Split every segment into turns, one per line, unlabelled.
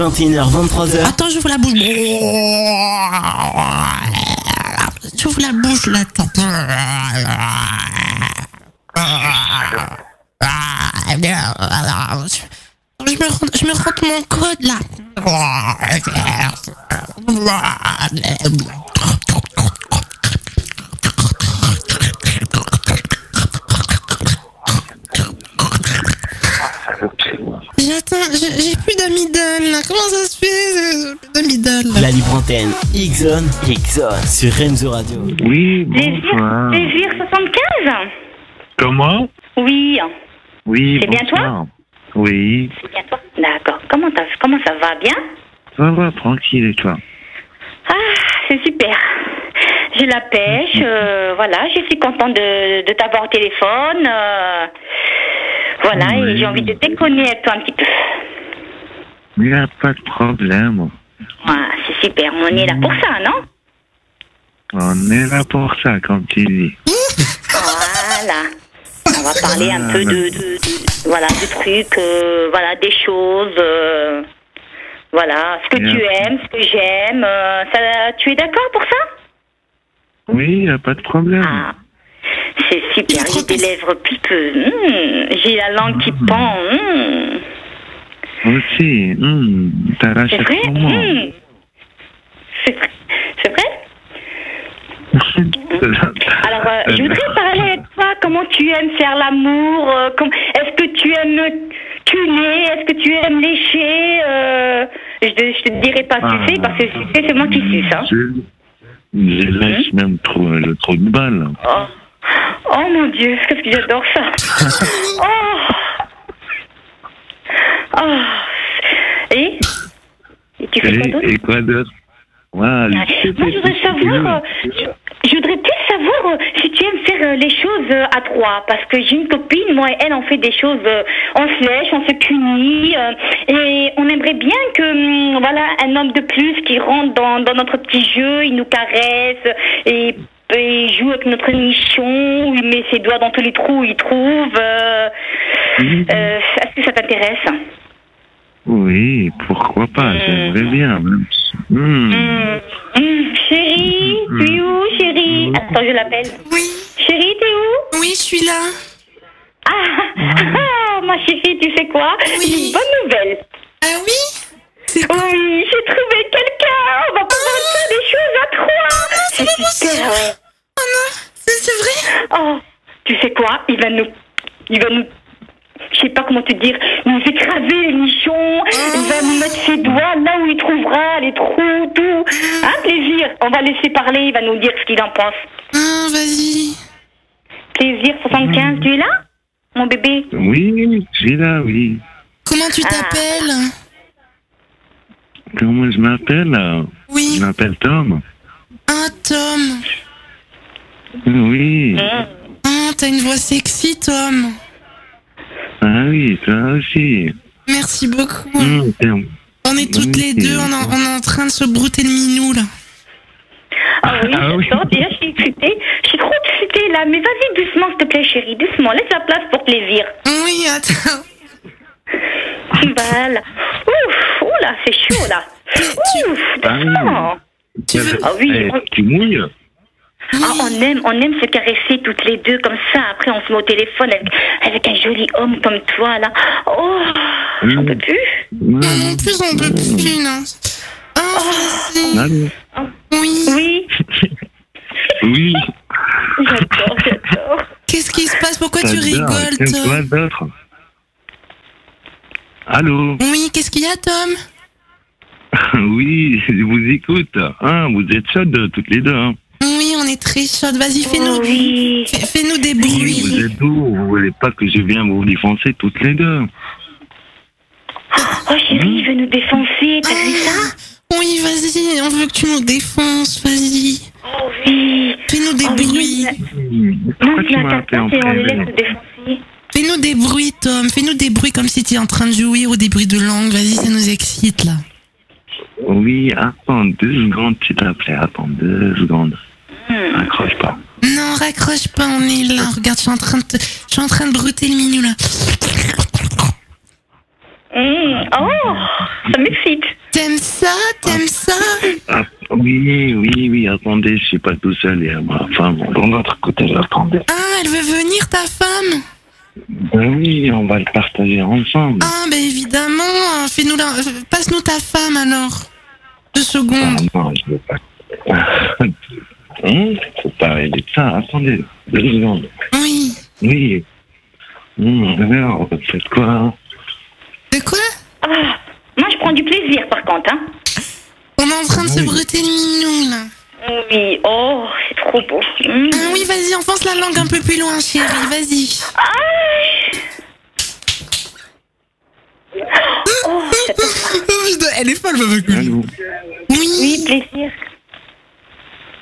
21h, 23h.
Attends, j'ouvre la bouche. J'ouvre la bouche là. Je me, rends- je me rentre mon code là. J'ai j'ai plus d'amidale là. Comment ça se fait j'ai plus d'amidale là
La libre antenne. X-Zone, X-Zone. Sur Renzo Radio.
Oui,
Désir,
bonsoir.
Désir 75
Comment?
Oui,
Oui,
C'est bien
bonsoir. Oui,
c'est bien toi? D'accord. Comment, t'as- comment ça va? Bien?
Ça va, tranquille et toi?
Ah, c'est super. J'ai la pêche, euh, voilà, je suis contente de, de t'avoir au téléphone. euh, voilà, et j'ai envie de déconner avec toi un petit peu.
Il n'y a pas de problème.
Ah, c'est super, on est là pour ça, non?
On est là pour ça, comme tu dis.
Voilà. On va parler un peu de, de, de- voilà, du truc, euh, voilà, des choses, euh, voilà, ce que tu aimes, ce que j'aime. euh, ça, tu es d'accord pour ça?
Oui, il n'y a pas de problème.
Ah, c'est super. J'ai des lèvres pipeuses. Hmm, J'ai la langue qui pend. hmm.
Aussi, hum, t'arraches
C'est vrai? Hmm. C'est vrai? C'est vrai? Alors, euh, je voudrais parler avec toi. Comment tu aimes faire l'amour euh, comme- Est-ce que tu aimes culer Est-ce que tu aimes lécher euh, je, te- je te dirai pas
Ah.
sucer parce que sucer, c'est moi qui suce. Hein.
Je, je lâche même trop, le de balle.
Oh. Oh mon Dieu, qu'est-ce que j'adore ça. oh. Oh. Et? Et tu fais quoi d'autre
Et, et quoi d'autre? Voilà,
Moi, je voudrais savoir, euh, je, je voudrais plus savoir euh, si tu aimes faire euh, les choses à trois, parce que j'ai une copine, moi et elle, on fait des choses, euh, on se lèche, on se punit, et on aimerait bien que, hum, voilà, un homme de plus qui rentre dans, dans notre petit jeu, il nous caresse et, et joue avec notre où il met ses doigts dans tous les trous où il trouve. euh,
Mhm.
euh, Est-ce que ça t'intéresse?
Oui, pourquoi pas, j'aimerais bien. hum,
Chérie, tu es où, chérie? Attends, je l'appelle.
Oui,
Chérie, t'es où?
Oui, je suis là.
ah, ah, ma chérie, tu sais quoi?
Oui.
J'ai une bonne nouvelle.
Ah oui?
Oui, j'ai trouvé quelqu'un. C'est ouais.
Oh non, c'est c'est vrai
Oh, tu sais quoi Il va nous, il va nous, je sais pas comment te dire, nous écraser les nichons. Il va nous mettre ses doigts là où il trouvera les trous, tout. Un plaisir. On va laisser parler. Il va nous dire ce qu'il en pense.
Ah, vas-y.
Plaisir 75, tu es là, mon bébé?
Oui, je suis là, oui.
Comment tu
Ah.
t'appelles?
Comment je m'appelle?
Oui.
Je m'appelle Tom.
Ah, Tom.
Oui.
Ah, t'as une voix sexy, Tom.
Ah oui, toi aussi.
Merci beaucoup.
Tiens.
On est toutes les deux, on, en- on est en train de se brouter le minou, là.
Ah oui,
Ah oui.
j'adore. Déjà, je suis excitée. Je suis trop excitée là. Mais vas-y doucement, s'il te plaît, chérie. Doucement. Laisse la place pour plaisir.
Oui, attends.
Voilà. Ouf, oula, c'est chaud là. Ouf,
Ah oui.
doucement.
Tu veux...
Ah oui,
Eh,
on,
tu mouilles
ah, on aime, on aime se caresser toutes les deux comme ça. Après, on se met au téléphone avec, avec un joli homme comme toi là. Oh, j'en peux plus.
Non, non plus, on peut plus, non. Ah, vas-y.
Allô
Oui.
Oui,
Oui.
j'adore, j'adore.
Qu'est-ce qui se passe? Pourquoi tu rigoles, Tom?
d'autre? Allô?
Oui, qu'est-ce qu'il y a, Tom?
Oui, je vous écoute. Ah, vous êtes chaudes toutes les deux. Hein.
Oui, on est très chaude. Vas-y, fais-nous
oui.
fais- fais-nous des
Vous
bruits.
êtes doux. Vous voulez pas que je vienne vous défoncer toutes les deux
Oh chérie, je veux nous défoncer. T'as vu ça
Oui, vas-y, on veut que tu nous défonces, vas-y.
Oh oui.
Fais-nous des
Oh
bruits.
Pourquoi
tu
m'as appelé en.
Fais-nous des bruits, Tom. Fais-nous des bruits comme si tu es en train de jouer ou des bruits de langue. Vas-y, ça nous excite, là.
Oui, attends deux secondes, s'il te plaît. Attends deux secondes.
Hmm.
Accroche pas.
Non, raccroche pas, on est là. Regarde, je suis en train de, te- je suis en train de brouter le minou, là.
Hmm. Oh, ça m'excite.
là T'aimes ça?
Ah, oui, oui, oui, attendez, je suis pas tout seul, il y a ma femme de notre côté, attendez.
Ah, elle veut venir, ta femme?
Ben oui, on va le partager ensemble.
Ah, ben évidemment. Fais-nous la... Passe-nous ta femme alors. Deux
Ah,
secondes.
non, je veux pas. Hum, faut pas rêver de ça, attendez, deux secondes.
Oui.
Oui. Hum, alors, vous faites quoi
De quoi
Ah, moi, je prends du plaisir, par contre. Hein.
On est en train de se
Oui.
bruter le mignon, là.
Oui, oh, c'est trop beau. Hum.
Ah oui, vas-y, enfonce la langue un peu plus loin, chérie. Vas-y.
Oh.
Elle est folle, ma
Allô
Oui,
Oui, plaisir.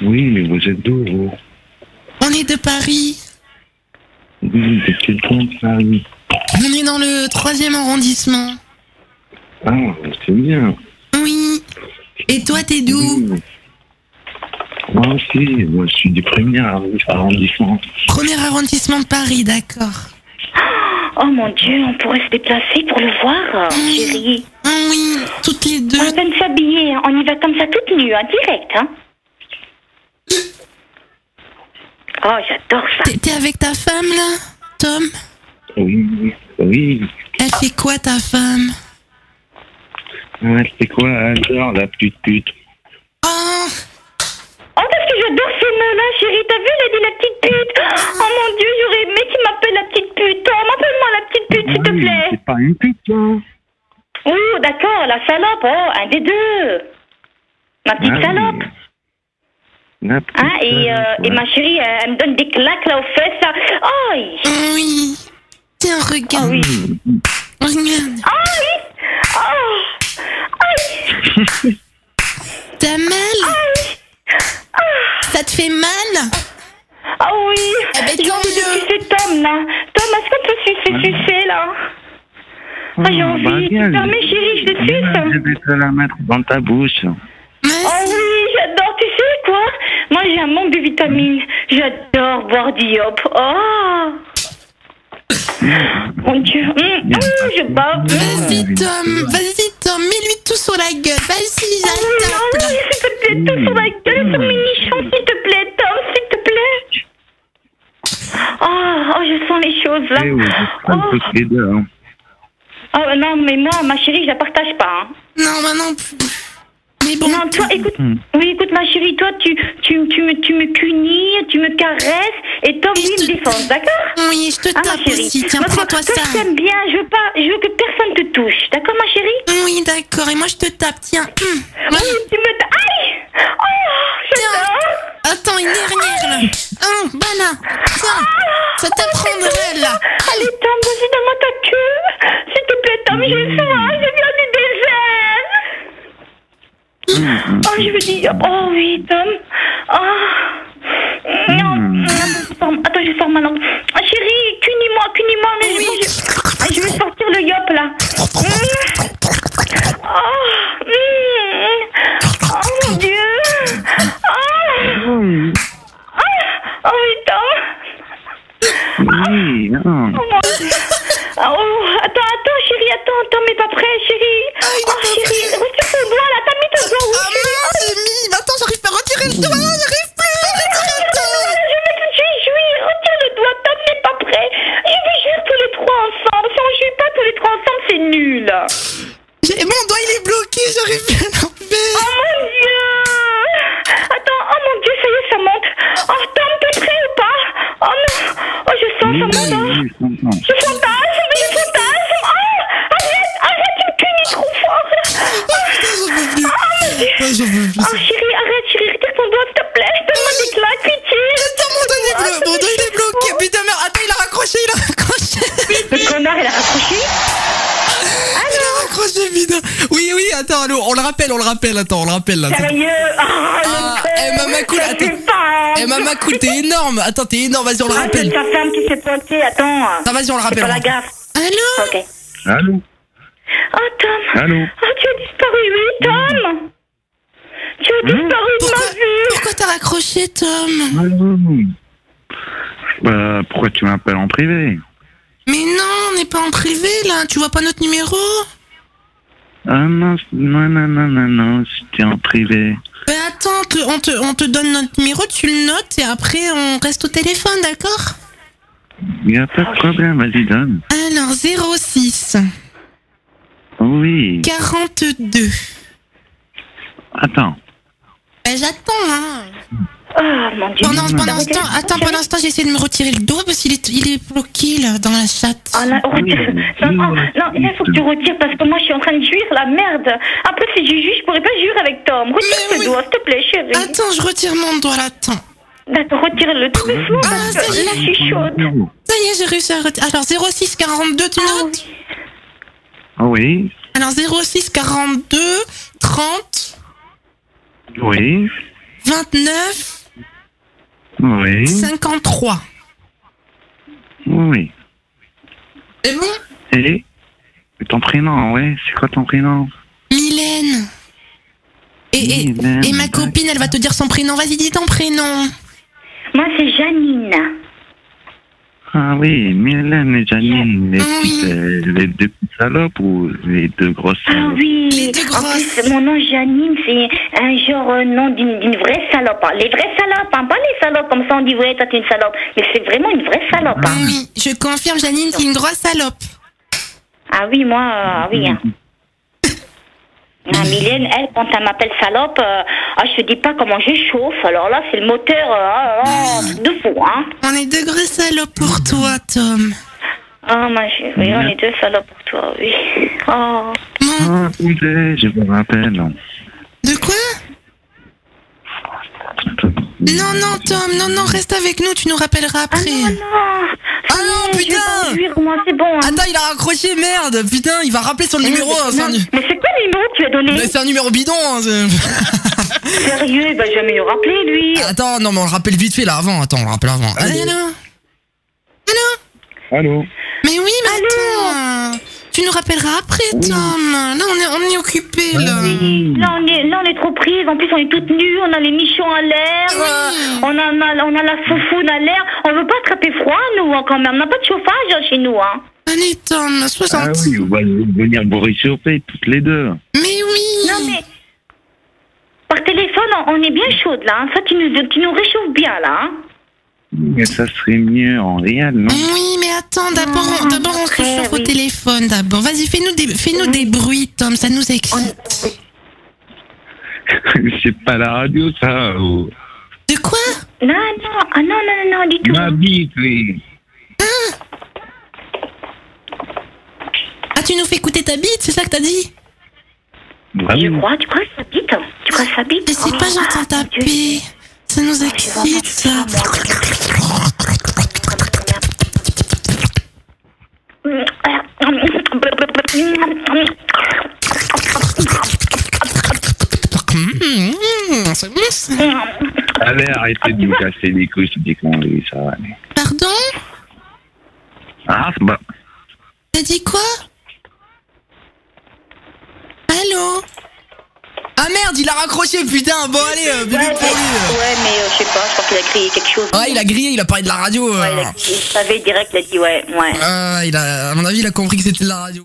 Oui, mais vous êtes d'où, vous
on est de Paris.
Oui, de quel coin de Paris
On est dans le troisième arrondissement.
Ah, c'est bien.
Oui. Et toi, t'es d'où
Oui. Moi aussi, moi je suis du premier arrondissement.
Premier arrondissement de Paris, d'accord.
Oh mon Dieu, on pourrait se déplacer pour le voir, chérie.
Ah oui, toutes les deux.
On va de s'habiller, hein. on y va comme ça toute nue, hein, direct. Hein. Oh, j'adore ça.
T'es avec ta femme, là Tom?
Oui, oui.
Elle fait quoi, ta femme?
Ah, c'est quoi, alors, la petite pute?
Oh
Oh, parce que j'adore ce mot-là, chérie. T'as vu, elle a dit la petite pute? Oh mon Dieu, j'aurais aimé qu'il m'appelle la petite pute. Oh, s'il te
Oui,
plaît.
C'est pas une pute, hein
Oh, d'accord, la salope. Oh, un des deux. Ma petite
Ah oui.
salope.
Petite
Hein, et, euh, et ma chérie, elle, elle me donne des claques là aux fesses. Là. Oh,
Oh Oui. Tiens, regarde.
Ah oui.
Regarde.
Ah oui. Oh. Ah,
T'as mal Ça te fait mal
ah oui.
Eh ben,
j'ai de sucer Tom là. Tom, est-ce qu'on peut sucer, sucer là? Ah, j'ai
bah,
envie.
viens,
Tu permets, chérie, je te suce.
Je vais te la mettre dans ta bouche.
Oh
Merci.
oui, j'adore, tu sais quoi? Moi j'ai un manque de vitamines. J'adore boire du yop. Oh Mon Dieu, Hum, hum, je bave.
Vas-y, Tom. Vas-y, Tom. Mets-lui tout sur la gueule. Vas-y,
Ah oui, ah
j'attaque.
oui, plaît, tout sur la gueule, sur mes nichons, s'il te plaît, Tom, s'il te plaît. Oh, oh, je sens les choses là.
Eh oui, je
Oh.
toutes les deux. hein.
Oh non, mais moi, ma chérie, je la partage pas. hein.
Non, moi non. Mais bon.
Non, toi, écoute,
Hmm.
oui, écoute, ma chérie, toi, tu, tu, tu, me, tu me cunis, tu me caresses, et
Et
lui,
je
me défense, d'accord?
Oui, je te
Ah, ma
tape
chérie.
aussi. Tiens,
Moi, toi,
prends-toi
toi,
ça.
je t'aime bien, je veux pas, je veux que personne te touche, d'accord, ma chérie?
Oui, d'accord. Et moi, je te tape. Tiens. hum.
Oui, tu me... Aïe Oh, j'adore
Attends, une dernière là. Un, bah là. Tiens. Ça t'apprendrait là.
Allez, Tom, vas-y, donne-moi ta queue S'il te plaît, Tom, j'ai soif, j'ai bien du désert Oh, je veux dire... Oh, oui, Tom Oh Non, attends, je sors- Attends, je sors ma langue. Ah, chérie, cunis-moi, cunis-moi, mais
Oui.
moi, je... je vais sortir le yop, là. Oh, mm. oh mon Dieu Oh,
Oui,
oh oui, Tom
hein.
Oh. Ah, oh, attends, attends, chérie, attends, attends, mais pas prêt, chérie.
Ah,
oh, chérie, retire ton doigt là, t'as mis ton doigt où,
Ah
chérie
mince, j'ai mis. Attends, j'arrive pas à retirer le doigt. J'arrive plus le doigt.
Je vais tout de suite jouir, retire le doigt, Tom n'est pas prêt. Je vais jouir tous les trois ensemble. Si on joue pas tous les trois ensemble, c'est nul.
Mon doigt, il est bloqué. J'arrive plus
Le connard, il a raccroché.
Il a raccroché, putain. Oui, oui, attends, allô, on le rappelle, on le rappelle, attends, on le rappelle, là.
Sérieux Oh,
Ah, eh, maman, cool, attends.
pas.
Eh, maman, cool, t'es énorme. Attends, t'es énorme, vas-y, on le
Ah, c'est
rappelle.
sa femme qui s'est pointée, attends.
Ah, vas-y, on le
C'est
rappelle.
pas la gaffe.
Allô
Ok.
Allô
Oh, Tom.
Allô
Oh, tu as disparu, oui, Tom. Tu as disparu de
Pourquoi,
ma vue.
pourquoi t'as raccroché, Tom?
Allô Bah, pourquoi tu m'appelles en privé?
Mais non, on n'est pas en privé, là. Tu vois pas notre numéro?
Ah non, non, non, non, non, non, c'était en privé.
Ben attends, on te, on, te, on te donne notre numéro, tu le notes et après on reste au téléphone, d'accord?
N'y a pas de problème, vas-y, donne.
Alors 06
Oui.
42.
Attends.
Ben j'attends, hein.
Ah, mon Dieu.
Pendant, pendant ce temps, attends, pendant ce temps, j'essaie de me retirer le dos parce qu'il est, il est bloqué là dans la chatte.
Ah, non, retire. Non, non, non, il faut que tu retires parce que moi je suis en train de jouir la merde. Après, si je joue, je pourrais pas jouer avec Tom. Retire
Mais
ce
oui.
doigt, s'il te plaît, chérie.
Attends, je retire mon doigt là, attends.
D'accord, retire-le tout doucement
Ah,
parce
ça
que
y est.
là, je suis chaude.
Ça y est, j'ai réussi à retirer. Alors 06 42, tu
Ah,
notes
Oui.
Alors 06 42 30
Oui.
29
Oui.
53.
Oui.
C'est bon
Et ton prénom, ouais, c'est quoi ton prénom?
Mylène. Et, et,
Mylène,
et ma copine, elle va te dire son prénom. Vas-y, dis ton prénom.
Moi, c'est Janine.
Ah oui, Mylène et Janine, les,
Oui.
petites, euh, les deux petites salopes ou les deux grosses
Ah
salopes?
oui.
Les deux
En
grosses.
plus, mon nom Janine, c'est un genre euh, nom d'une d'une vraie salope. hein. Les vraies salopes, hein. pas les salopes comme ça on dit ouais, toi t'es une salope. Mais c'est vraiment une vraie salope. hein.
Oui, je confirme, Janine, c'est une grosse salope.
Ah oui, moi, euh, ah oui. hein. Ah, Mylène, elle, quand elle m'appelle salope, euh, ah, je te dis pas comment je chauffe. Alors là, c'est le moteur euh, ah, ah, truc de fou, hein.
On est deux grosses salopes pour toi, Tom.
Ah, ma chérie, oui, on est deux salopes pour toi, oui. Oh.
Ah, je me rappelle.
de quoi? Non, non, Tom, non, non, reste avec nous, tu nous rappelleras
Ah
après.
non, non.
Ah non,
Je vais
putain
pas moi, bon. hein.
Attends, il a raccroché, merde Putain, il va rappeler son numéro. hein,
Non,
nu-
Mais c'est quoi le numéro donné
Mais c'est un numéro bidon. hein,
Sérieux, il va jamais le rappeler, lui.
Attends, non, mais on le rappelle vite fait là avant. Attends, on le rappelle avant. Allez.
Allô
Allô
Mais oui, mais
Allô
attends. Tu nous rappelleras après, Tom. Là, on est, on est occupé, là.
Là on, est, là, on est trop prises. En plus, on est toutes nues. On a les nichons à l'air.
Oui.
On, a, on, a, on a la foufoune à l'air. On veut pas attraper froid, nous, hein, quand même. On n'a pas de chauffage hein, chez nous. Hein.
Allez, Tom, 60.
Ah oui, on va venir vous réchauffer toutes les deux.
Mais oui.
Non, mais. Par téléphone, on est bien chaude, là. hein. Ça, tu nous, tu nous réchauffes bien, là. hein.
Mais ça serait mieux en réel, non?
Oui, mais attends, d'abord, on,
Ah,
d'abord on se chauffe au
oui.
téléphone, d'abord. Vas-y, fais-nous des, fais-nous des bruits, Tom, ça nous excite.
C'est pas la radio, ça. ou-
De quoi?
Non, non, ah, non, non, non, non, du tout.
Ma bite, oui.
Ah, tu nous fais écouter ta bite, c'est ça que t'as dit
Bah oui.
crois, tu crois que ça bite Tu crois que ça bite
Je sais pas,
Oh,
j'entends
ah, mon Dieu.
taper. Ça nous excite, ça. Mmh, c'est bon, ça.
Allez, arrêtez de nous casser les couilles, c'est des conneries, ça va aller.
Pardon
Ah, c'est bah.
T'as dit quoi Allô
Ah merde, il a raccroché, putain. Bon, allez, euh,
Ouais,
bébé
mais, ouais, euh, je sais pas, je crois qu'il a crié quelque chose.
Ouais, il a grillé, il a parlé de la radio. euh.
Ouais, il, a, il savait direct, il a dit ouais, ouais.
Ah, il a, à mon avis, il a compris que c'était de la radio.